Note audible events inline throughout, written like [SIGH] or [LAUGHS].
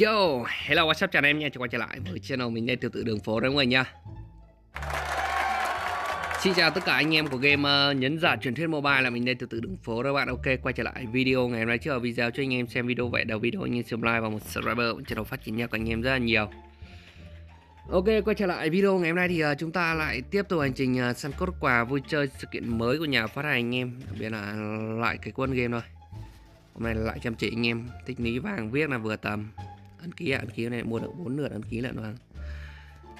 Yo, hello what's up chào anh em nha, chào quay trở lại với channel mình đây từ từ đường phố đó mọi người nha Xin chào tất cả anh em của game uh, nhấn giả truyền thuyết mobile là mình đây từ từ đường phố đó bạn. Ok, quay trở lại video ngày hôm nay. Trước ở video cho anh em xem video vậy đầu video anh em xem like và một subscriber channel phát triển nha của anh em rất là nhiều. Ok, quay trở lại video ngày hôm nay thì uh, chúng ta lại tiếp tục hành trình uh, săn cốt quà vui chơi sự kiện mới của nhà phát hành anh em. Đặc biệt là lại cái quân game thôi. Hôm nay lại chăm chỉ anh em Tích lý vàng viết là vừa tầm ấn ký à, ấn ký này, mua được bốn lượt ấn ký lận vàng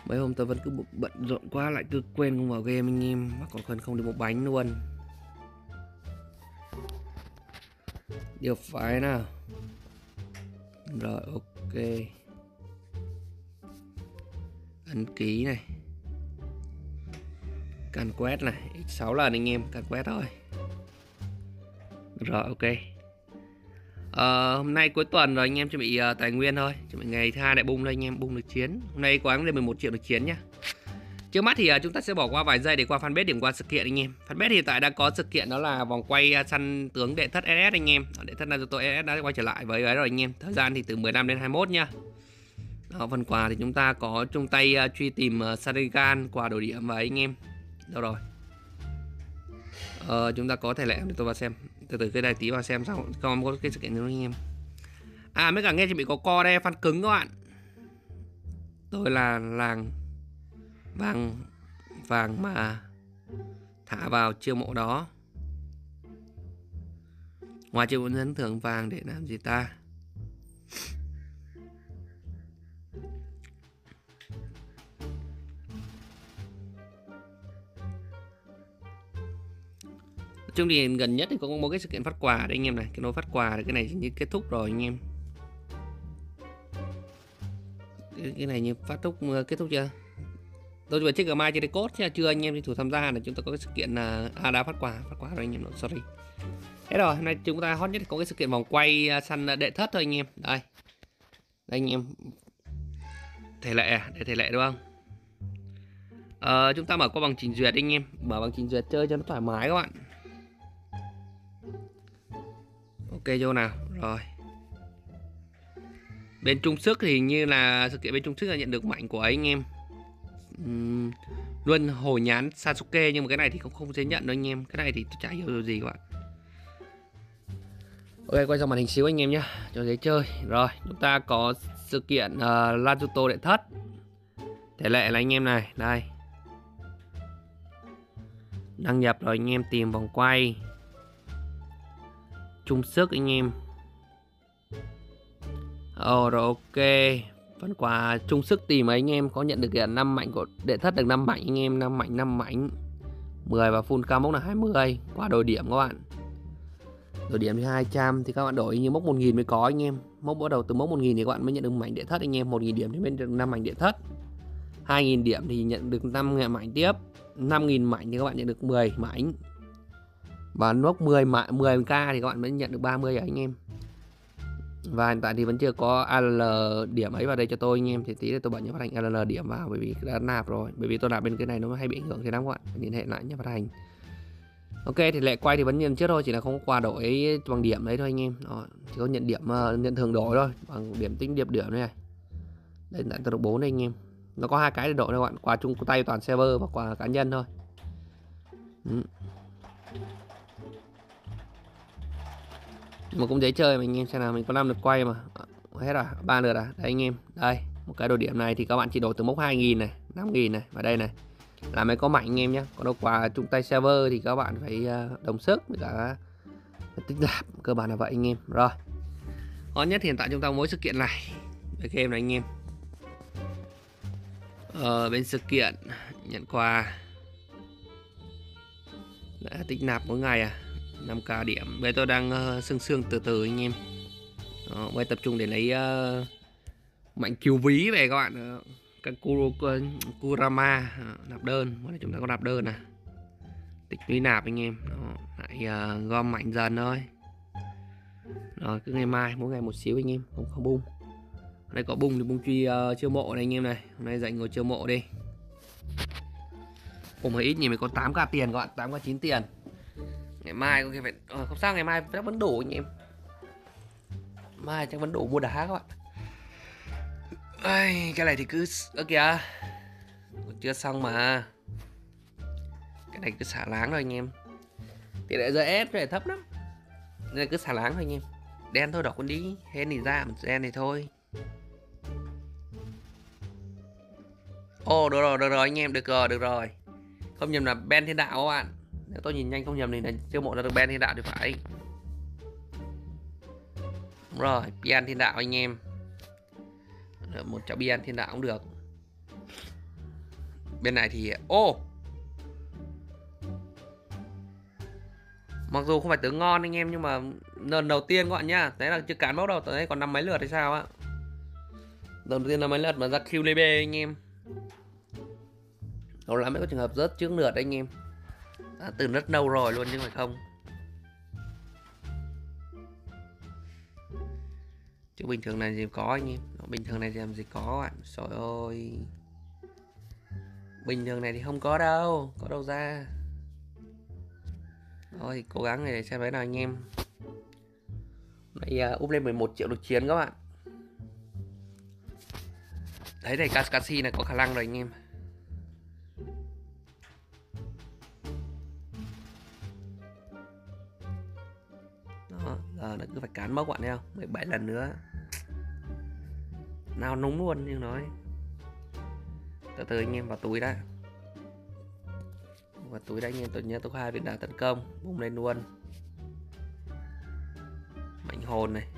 mấy hôm tôi vẫn cứ bận rộn quá, lại cứ quên không vào game anh em, mà còn cần không được một bánh luôn. Điều phải nào? Rồi ok. Ấn ký này. Cần quét này x6 lần anh em cần quét thôi. Rồi ok à, hôm nay cuối tuần rồi anh em chuẩn bị uh, tài nguyên thôi. Chuẩn bị ngày thứ hai lại bung đây anh em bung được chiến. Hôm nay quán lên 11 triệu được chiến nhá. Trước mắt thì uh, chúng ta sẽ bỏ qua vài giây để qua fanpage điểm qua sự kiện anh em. Fanpage hiện tại đã có sự kiện đó là vòng quay uh, săn tướng đệ thất SS anh em. Đệ thất Naruto SS đã quay trở lại với ấy rồi anh em. Thời gian thì từ 15 đến 21 nhá. Đó, phần quà thì chúng ta có chung tay uh, truy tìm uh, Sarigan quà đổi điểm và anh em. Đâu rồi? Ờ, chúng ta có thể lẽ để tôi vào xem từ từ cái này tí vào xem xong. Còn có cái sự kiện nữa anh em? À mấy cả nghe chuẩn bị có co đây phan cứng các bạn. Tôi là làng vàng vàng mà thả vào chiêu mộ đó. Ngoài chiêu mộ dẫn thưởng vàng để làm gì ta? Chung thì gần nhất thì có một cái sự kiện phát quà đấy anh em này. Cái nối phát quà cái này như kết thúc rồi anh em. Cái, cái này như phát thúc ờ, kết thúc chưa? Tôi vừa check mai trên code chưa chưa anh em đi thủ tham gia là chúng ta có cái sự kiện là à, đã phát quà phát quà rồi anh em sorry. Thế rồi hôm nay chúng ta hot nhất có cái sự kiện vòng quay à, săn à, đệ thất thôi anh em. Đây. Đây anh em. Thể lệ à? để thể lệ đúng không? Ờ, chúng ta mở qua bằng trình duyệt anh em. Mở bằng trình duyệt chơi cho nó thoải mái các bạn. Ok vô nào. Rồi. Bên trung sức thì như là sự kiện bên trung sức là nhận được mạnh của ấy anh em. Uhm, luôn hồi nhán Sasuke nhưng mà cái này thì không không dễ nhận đâu anh em. Cái này thì tôi chả hiểu điều gì các bạn. Ok quay sang màn hình xíu anh em nhé cho dễ chơi. Rồi chúng ta có sự kiện ờ, uh, Naruto đệ thất. Thể lệ là anh em này. Đây. Đăng nhập rồi anh em tìm vòng quay chung sức anh em. Ồ oh, rồi ok. Phần quà chung sức tìm ấy anh em có nhận được kìa 5 mạnh của đệ thất được 5 mạnh anh em 5 mạnh 5 mạnh 10 và full cao mốc là 20 Qua đổi điểm các bạn. Đổi điểm thì 200 thì các bạn đổi như mốc 1000 mới có anh em. Mốc bắt đầu từ mốc 1000 thì các bạn mới nhận được mảnh đệ thất anh em. 1000 điểm thì mới được 5 mảnh đệ thất. 2000 điểm thì nhận được 5 mảnh tiếp. 5000 mảnh thì các bạn nhận được 10 mảnh và nốt 10 mạng 10k thì các bạn mới nhận được 30 rồi à, anh em? Và hiện tại thì vẫn chưa có AL điểm ấy vào đây cho tôi anh em. Thì tí nữa tôi bật nhà phát hành AL điểm vào bởi vì đã nạp rồi. Bởi vì tôi nạp bên cái này nó hay bị ảnh hưởng thế lắm các bạn. Liên hệ lại nhà phát hành. Ok thì lệ quay thì vẫn nhận trước thôi chỉ là không có quà đổi bằng điểm đấy thôi anh em. Đó, chỉ có nhận điểm uh, nhận thường đổi thôi bằng điểm tính điểm điểm này. Đây là tôi được bốn đây anh em. Nó có hai cái để đổi các bạn quà chung tay toàn server và quà cá nhân thôi. Ừ. mà cũng dễ chơi mà anh em xem nào, mình có năm lượt quay mà. À, hết rồi ba lượt à? Đây anh em. Đây, một cái đồ điểm này thì các bạn chỉ đổi từ mốc 2.000 này 5.000 này, và đây này. Là mới có mạnh anh em nhé còn đâu quà chung tay server thì các bạn phải à, đồng sức với cả tích lạp, cơ bản là vậy anh em. Rồi hot nhất hiện tại chúng ta mỗi sự kiện này. Về game này anh em. Ở bên sự kiện, nhận quà. Đã tích nạp mỗi ngày à? 5k điểm. Bây tôi đang uh, sương sương từ từ anh em. Đó, bây tập trung để lấy uh, mạnh cứu ví về các bạn. Ờ, các Kurama nạp đơn. Hôm nay chúng ta có nạp đơn nè, tích lũy nạp anh em. Đó, lại uh, gom mạnh dần thôi. Rồi cứ ngày mai mỗi ngày một xíu anh em không không bung. Hôm nay có bung thì bung truy uh, chiêu mộ này anh em này. Hôm nay dạy ngồi chiêu mộ đi. Cũng hơi ít nhỉ mới có 8k tiền các bạn 8k 9 tiền ngày mai có khi phải ờ, không sao ngày mai chắc vẫn đủ anh em. Mai chắc vẫn đủ mua đá các bạn. Ây, cái này thì cứ ơ kìa. Còn chưa xong mà. Cái này cứ xả láng thôi anh em. Tỷ lệ giờ ép này thấp lắm. Nên cứ xả láng thôi anh em. Đen thôi đỏ con đi. Hen thì ra một đen thì thôi. Ồ oh, được rồi được rồi anh em được rồi được rồi. Không nhầm là Ben Thiên Đạo các bạn nếu tôi nhìn nhanh không nhầm thì là chưa mộ ra được Ben Thiên Đạo thì phải. Đúng rồi Ben Thiên Đạo anh em. Được một cháu Ben Thiên Đạo cũng được. Bên này thì ô! Oh, mặc dù không phải tướng ngon anh em nhưng mà lần đầu tiên các bạn nhá đấy là chưa cán bốc đâu tới còn năm mấy lượt hay sao á. Lần đầu tiên là mấy lượt mà ra QLB anh em. Lâu lắm mới có trường hợp rớt trước lượt anh em đã từ rất lâu rồi luôn chứ mà không. Chứ bình thường này gì có anh em. Ờ, bình thường này làm gì có bạn. Trời ơi. Bình thường này thì không có đâu có đâu ra. Thôi cố gắng để xem thế nào anh em. Này ờ, uh, úp lên 11 triệu được chiến các bạn. Thấy này Kaskasi này có khả năng rồi anh em. Giờ nó cứ phải cán mốc bạn thấy không? 17 lần nữa. Nào núng luôn nhưng nói. Từ từ anh em vào túi đã. Vào túi đã anh em, tôi nhớ tôi hai viên đá tấn công. Bung lên luôn. Mạnh hồn này.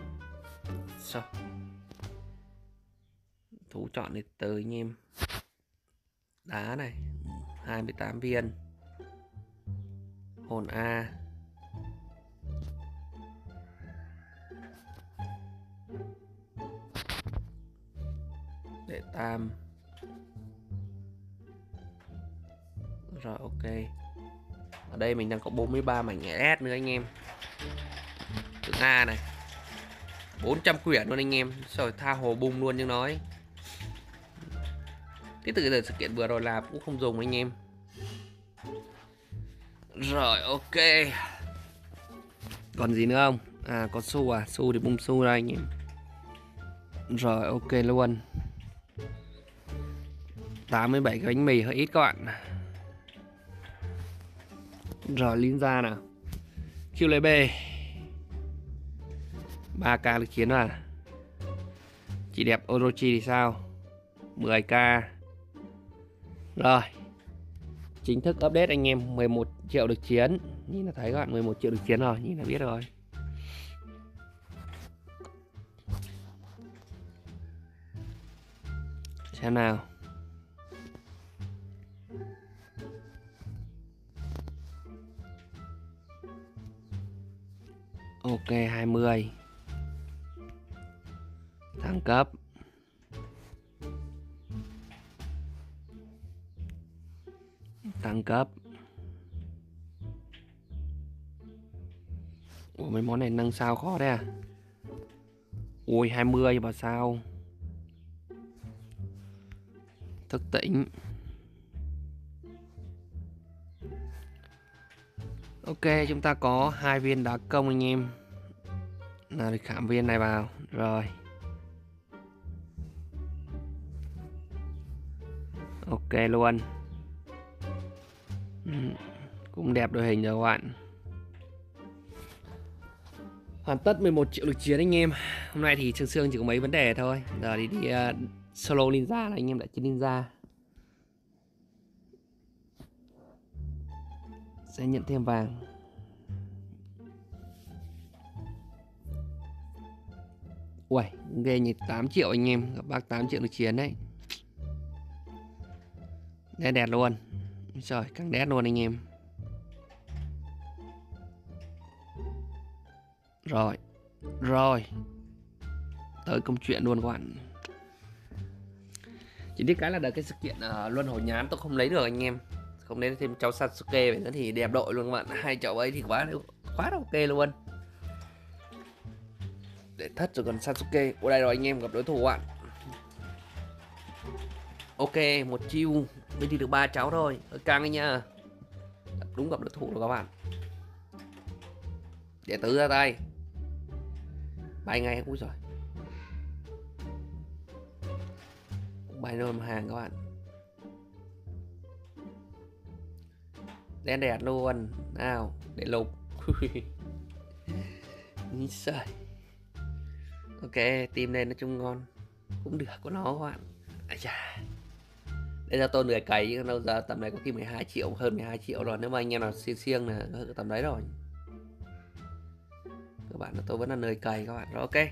Sao? Thú chọn thì từ anh em. Đá này. 28 viên. Hồn A. để tam. Rồi, ok. Ở đây mình đang có 43 mảnh S nữa anh em. Từ A này. 400 quyển luôn anh em. Rồi, tha hồ bung luôn nhưng nói. Cái từ giờ sự kiện vừa rồi là cũng không dùng anh em. Rồi, ok. Còn gì nữa không? À có xu à? Xu thì bung xu đây anh em. Rồi, ok luôn. 87 cái bánh mì hơi ít các bạn. Rồi liên ra nào. QLB 3k lực chiến à Chị đẹp Orochi thì sao? 10k Rồi. Chính thức update anh em 11 triệu được chiến. Nhìn là thấy các bạn 11 triệu được chiến rồi, Nhìn là biết rồi. Xem nào. Ok 20 Thăng cấp. Thăng cấp. Ủa, mấy món này nâng sao khó đấy à? Ui 20 và sao? Thức tỉnh. Ok chúng ta có hai viên đá công anh em. Nào thì khảm viên này vào. Rồi. Ok luôn. Ừ, cũng đẹp đội hình rồi các bạn. Hoàn tất 11 triệu lực chiến anh em. Hôm nay thì Trương Sương chỉ có mấy vấn đề thôi. Giờ thì đi uh, solo ninja là anh em đã chiến ninja. Sẽ nhận thêm vàng. Uầy, ghê như 8 triệu anh em Gặp bác 8 triệu được chiến đấy. Đét đẹp luôn. Trời, càng đét luôn anh em. Rồi Rồi. Tới công chuyện luôn các bạn. Chỉ biết cái là đợt cái sự kiện uh, Luân hồi nhán tôi không lấy được anh em. Không nên thêm cháu Sasuke nữa thì đẹp đội luôn các bạn. Hai cháu ấy thì quá quá ok luôn. Để thất rồi còn Sasuke. Ở đây rồi, anh em gặp đối thủ bạn Ok, một chiêu. Mới đi được ba cháu thôi. Hơi căng anh nha. Đúng gặp đối thủ rồi các bạn. Để tứ ra tay. Bay ngay úi rồi? Bay nồi hàng các bạn. Đen đẹp luôn. Nào để lục. [LAUGHS] Trời. ok tìm này nói chung ngon. Cũng được của nó các bạn. À chà đây là tôi nửa cày lâu đâu giờ tầm này có khi 12 triệu hơn 12 triệu rồi. Nếu mà anh em nào siêng siêng là tầm đấy rồi. Các bạn là tôi vẫn là nơi cày các bạn. Rồi ok.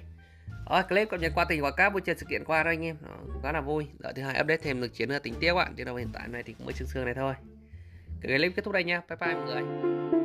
Rồi clip cập nhật qua tình quả cáp buổi chơi sự kiện qua đó anh em. Đó, khá là vui. Đợi thứ hai update thêm được chiến tình tiếp các bạn. Chứ đâu hiện tại này thì cũng mới sương sương này thôi clip kết thúc đây nha. Bye bye mọi người.